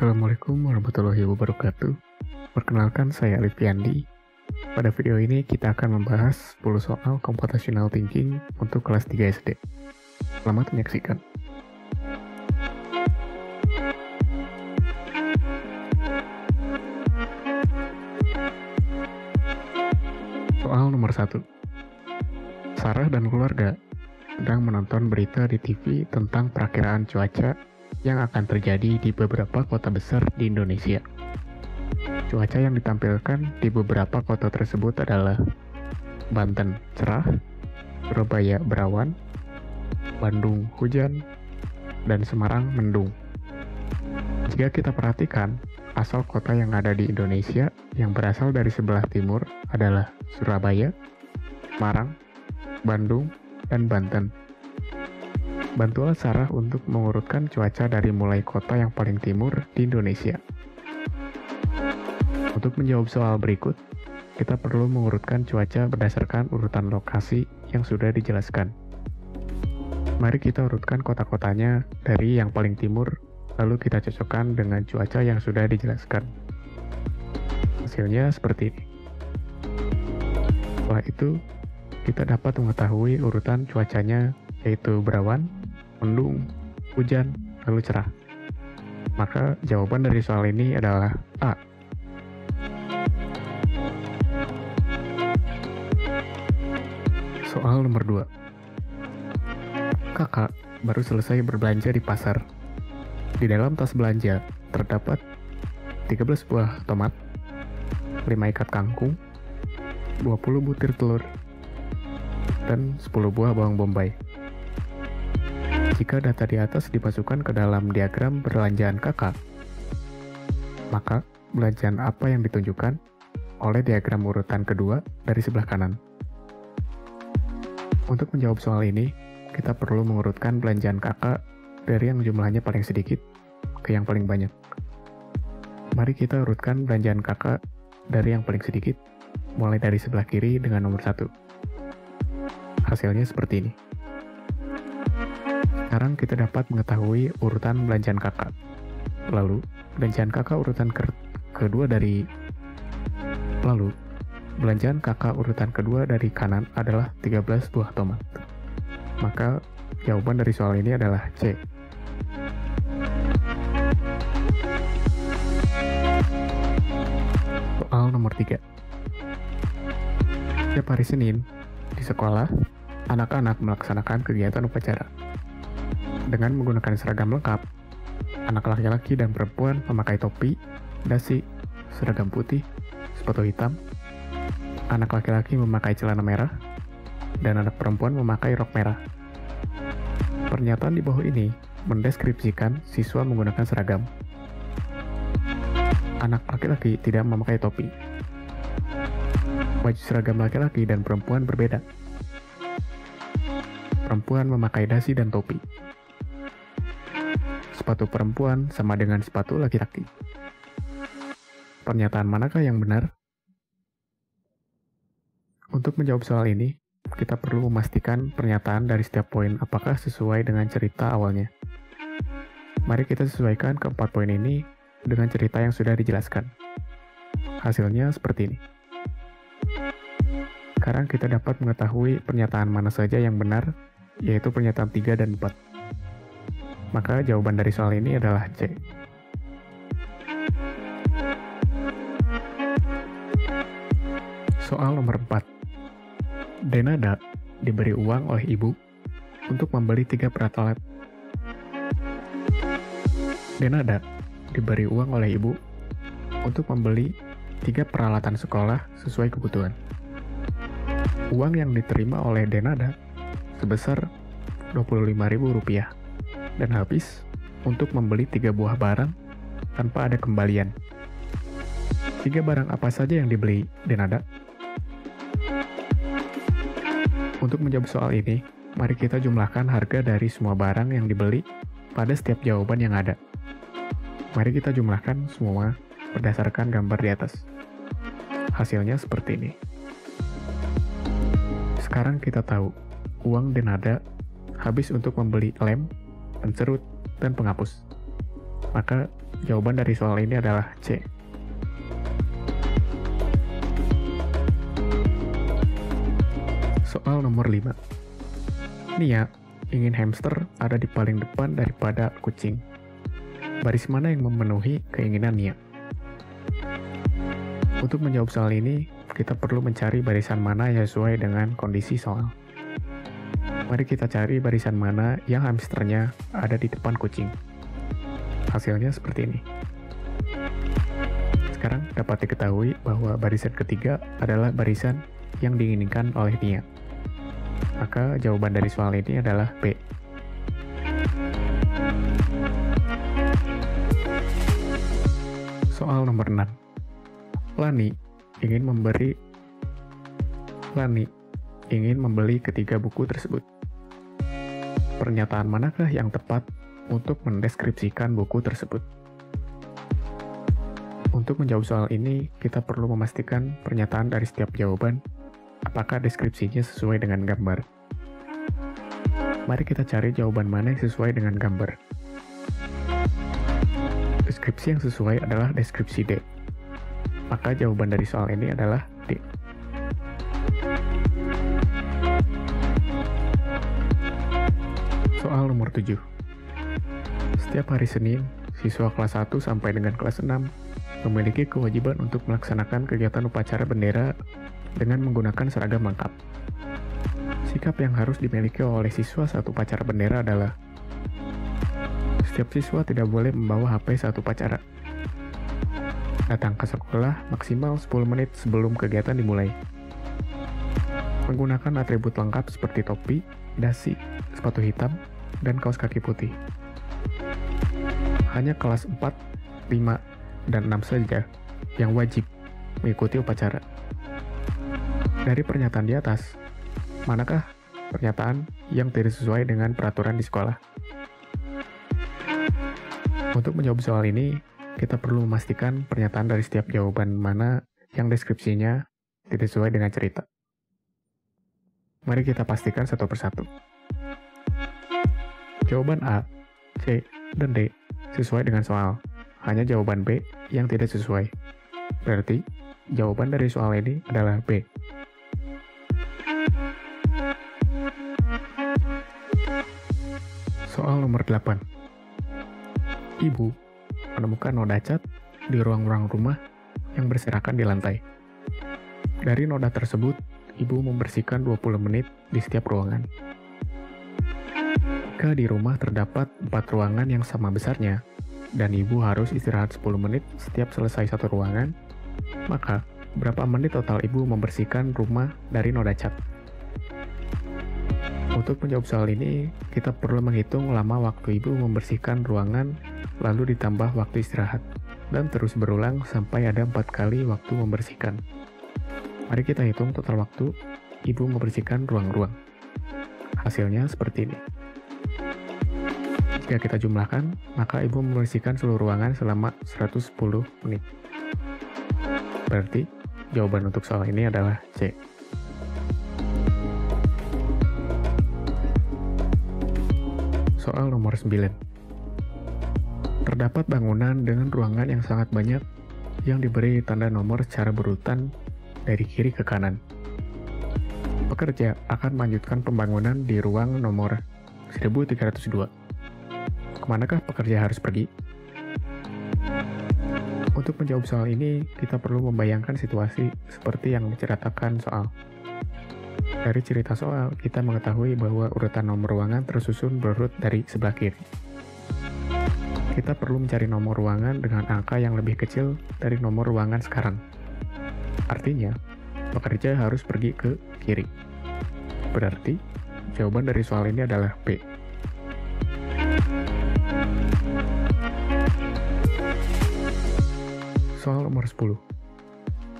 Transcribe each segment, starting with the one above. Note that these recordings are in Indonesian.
Assalamualaikum warahmatullahi wabarakatuh. Perkenalkan saya Alif Yandi. Pada video ini kita akan membahas 10 soal computational thinking untuk kelas 3 SD. Selamat menyaksikan. Soal nomor 1. Sarah dan keluarga sedang menonton berita di TV tentang perakiraan cuaca yang akan terjadi di beberapa kota besar di Indonesia. Cuaca yang ditampilkan di beberapa kota tersebut adalah Banten cerah, Surabaya berawan, Bandung hujan, dan Semarang mendung. Jika kita perhatikan, asal kota yang ada di Indonesia yang berasal dari sebelah timur adalah Surabaya, Semarang, Bandung, dan Banten. Bantulah Sarah untuk mengurutkan cuaca dari mulai kota yang paling timur di Indonesia. Untuk menjawab soal berikut, kita perlu mengurutkan cuaca berdasarkan urutan lokasi yang sudah dijelaskan. Mari kita urutkan kota-kotanya dari yang paling timur, lalu kita cocokkan dengan cuaca yang sudah dijelaskan. Hasilnya seperti ini. Setelah itu, kita dapat mengetahui urutan cuacanya yaitu berawan, mendung, hujan, lalu cerah. Maka jawaban dari soal ini adalah A. Soal nomor 2. Kakak baru selesai berbelanja di pasar. Di dalam tas belanja terdapat 13 buah tomat, 5 ikat kangkung, 20 butir telur, dan 10 buah bawang bombay. Jika data di atas dimasukkan ke dalam diagram perbelanjaan kakak, maka belanjaan apa yang ditunjukkan oleh diagram urutan kedua dari sebelah kanan? Untuk menjawab soal ini, kita perlu mengurutkan belanjaan kakak dari yang jumlahnya paling sedikit ke yang paling banyak. Mari kita urutkan belanjaan kakak dari yang paling sedikit, mulai dari sebelah kiri dengan nomor satu. Hasilnya seperti ini. Sekarang kita dapat mengetahui urutan belanjaan kakak. Lalu, belanjaan kakak urutan ke kedua dari Lalu, Belanjaan kakak urutan kedua dari kanan adalah 13 buah tomat. Maka jawaban dari soal ini adalah C. Soal nomor 3. Setiap hari Senin, di sekolah, anak-anak melaksanakan kegiatan upacara. Dengan menggunakan seragam lengkap, anak laki-laki dan perempuan memakai topi, dasi, seragam putih, sepatu hitam, anak laki-laki memakai celana merah, dan anak perempuan memakai rok merah. Pernyataan di bawah ini mendeskripsikan siswa menggunakan seragam. Anak laki-laki tidak memakai topi. Baju seragam laki-laki dan perempuan berbeda. Perempuan memakai dasi dan topi. Sepatu perempuan sama dengan sepatu laki-laki. Pernyataan manakah yang benar? Untuk menjawab soal ini, kita perlu memastikan pernyataan dari setiap poin apakah sesuai dengan cerita awalnya. Mari kita sesuaikan keempat poin ini dengan cerita yang sudah dijelaskan. Hasilnya seperti ini. Sekarang kita dapat mengetahui pernyataan mana saja yang benar, yaitu pernyataan 3 dan 4. Maka jawaban dari soal ini adalah C. Soal nomor 4. Denada diberi uang oleh ibu untuk membeli tiga peralatan. Denada diberi uang oleh ibu untuk membeli tiga peralatan sekolah sesuai kebutuhan. Uang yang diterima oleh Denada sebesar Rp25.000 dan habis untuk membeli tiga buah barang tanpa ada kembalian. Tiga barang apa saja yang dibeli Denada? Untuk menjawab soal ini, mari kita jumlahkan harga dari semua barang yang dibeli pada setiap jawaban yang ada. Mari kita jumlahkan semua berdasarkan gambar di atas. Hasilnya seperti ini. Sekarang kita tahu, uang denada habis untuk membeli lem, pencerut, dan penghapus. Maka jawaban dari soal ini adalah C. Soal nomor 5. Nia ingin hamster ada di paling depan daripada kucing. Baris mana yang memenuhi keinginan Nia? Untuk menjawab soal ini, kita perlu mencari barisan mana yang sesuai dengan kondisi soal. Mari kita cari barisan mana yang hamsternya ada di depan kucing. Hasilnya seperti ini. Sekarang dapat diketahui bahwa barisan ketiga adalah barisan yang diinginkan oleh Nia. Maka jawaban dari soal ini adalah B. Soal nomor 6. Lani ingin memberi Lani ingin membeli ketiga buku tersebut. Pernyataan manakah yang tepat untuk mendeskripsikan buku tersebut? Untuk menjawab soal ini, kita perlu memastikan pernyataan dari setiap jawaban apakah deskripsinya sesuai dengan gambar. Mari kita cari jawaban mana yang sesuai dengan gambar. Deskripsi yang sesuai adalah deskripsi D. Maka jawaban dari soal ini adalah D. Soal nomor 7. Setiap hari Senin, siswa kelas 1 sampai dengan kelas 6 memiliki kewajiban untuk melaksanakan kegiatan upacara bendera dengan menggunakan seragam lengkap. Sikap yang harus dimiliki oleh siswa saat upacara bendera adalah setiap siswa tidak boleh membawa HP saat upacara. Datang ke sekolah maksimal 10 menit sebelum kegiatan dimulai. Menggunakan atribut lengkap seperti topi, dasi, sepatu hitam, dan kaos kaki putih. Hanya kelas 4, 5, dan 6 saja yang wajib mengikuti upacara. Dari pernyataan di atas, manakah pernyataan yang tidak sesuai dengan peraturan di sekolah? Untuk menjawab soal ini, kita perlu memastikan pernyataan dari setiap jawaban mana yang deskripsinya tidak sesuai dengan cerita. Mari kita pastikan satu persatu. Jawaban A, C, dan D sesuai dengan soal. Hanya jawaban B yang tidak sesuai. Berarti, jawaban dari soal ini adalah B. Soal nomor 8. Ibu menemukan noda cat di ruang-ruang rumah yang berserakan di lantai. Dari noda tersebut, ibu membersihkan 20 menit di setiap ruangan. Jika di rumah terdapat empat ruangan yang sama besarnya, dan ibu harus istirahat 10 menit setiap selesai satu ruangan, maka berapa menit total ibu membersihkan rumah dari noda cat? Untuk menjawab soal ini, kita perlu menghitung lama waktu ibu membersihkan ruangan, lalu ditambah waktu istirahat, dan terus berulang sampai ada empat kali waktu membersihkan. Mari kita hitung total waktu ibu membersihkan ruang-ruang. Hasilnya seperti ini. Jika kita jumlahkan, maka ibu membersihkan seluruh ruangan selama 110 menit. Berarti, jawaban untuk soal ini adalah C. Soal nomor 9. Terdapat bangunan dengan ruangan yang sangat banyak yang diberi tanda nomor secara berurutan dari kiri ke kanan. Pekerja akan melanjutkan pembangunan di ruang nomor 1302. Ke manakah pekerja harus pergi? Untuk menjawab soal ini, kita perlu membayangkan situasi seperti yang diceritakan soal. Dari cerita soal, kita mengetahui bahwa urutan nomor ruangan tersusun berurut dari sebelah kiri. Kita perlu mencari nomor ruangan dengan angka yang lebih kecil dari nomor ruangan sekarang. Artinya, pekerja harus pergi ke kiri. Berarti, jawaban dari soal ini adalah B. Soal nomor 10.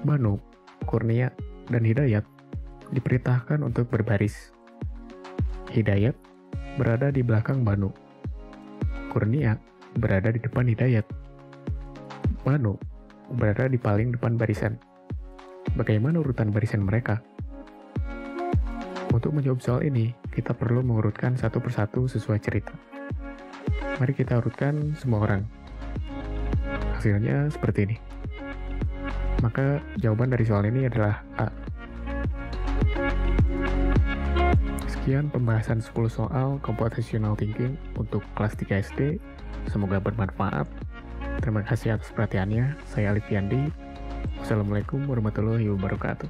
Banu, Kurnia, dan Hidayat diperintahkan untuk berbaris. Hidayat berada di belakang Banu. Kurnia berada di depan Hidayat. Banu berada di paling depan barisan. Bagaimana urutan barisan mereka? Untuk menjawab soal ini, kita perlu mengurutkan satu persatu sesuai cerita. Mari kita urutkan semua orang. hasilnya seperti ini. Maka jawaban dari soal ini adalah A. Sekian pembahasan 10 soal computational thinking untuk kelas 3 SD. Semoga bermanfaat. Terima kasih atas perhatiannya. Saya Alif Yandi. Wassalamualaikum warahmatullahi wabarakatuh.